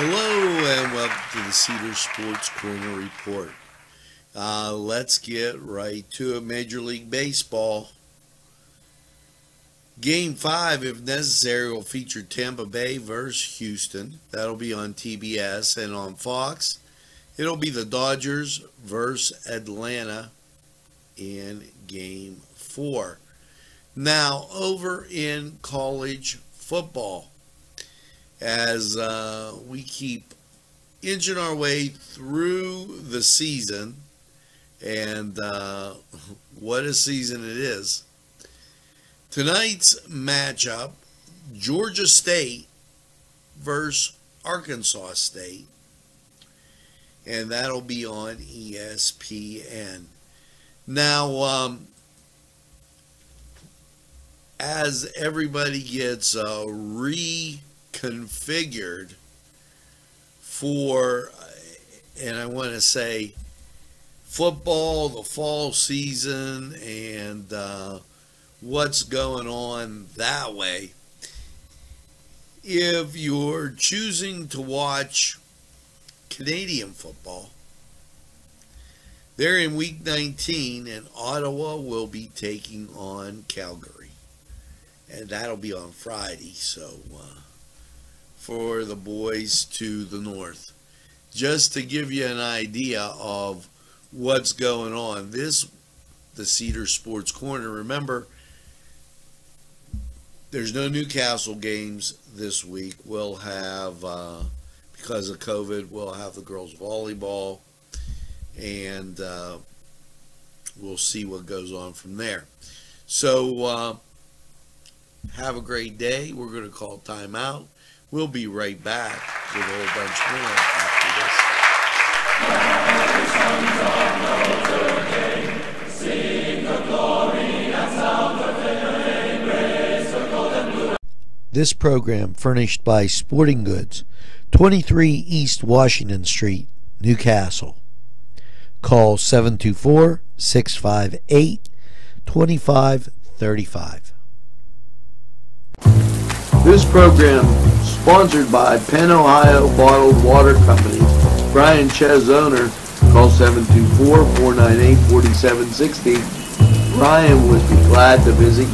Hello and welcome to the Cedars Sports Corner Report. Uh, let's get right to it. Major League Baseball. Game five, if necessary, will feature Tampa Bay versus Houston. That'll be on TBS and on Fox. It'll be the Dodgers versus Atlanta in game four. Now, over in college football, as uh, we keep inching our way through the season, and uh, what a season it is. Tonight's matchup Georgia State versus Arkansas State. And that'll be on ESPN. Now, um, as everybody gets uh, reconfigured for, and I want to say, football, the fall season, and uh, what's going on that way. If you're choosing to watch Canadian football, they're in week 19, and Ottawa will be taking on Calgary. And that'll be on Friday, so uh, for the boys to the north. Just to give you an idea of what's going on, this, the Cedars Sports Corner, remember, there's no Newcastle games this week. We'll have, uh, because of COVID, we'll have the girls volleyball, and uh, we'll see what goes on from there. So, uh, have a great day. We're going to call timeout. We'll be right back with a whole bunch more after this. This program furnished by Sporting Goods, 23 East Washington Street, Newcastle. Call 724 658 2535. This program sponsored by Penn Ohio Bottled Water Company. Brian Ches owner. Call 724-498-4760. Brian would be glad to visit.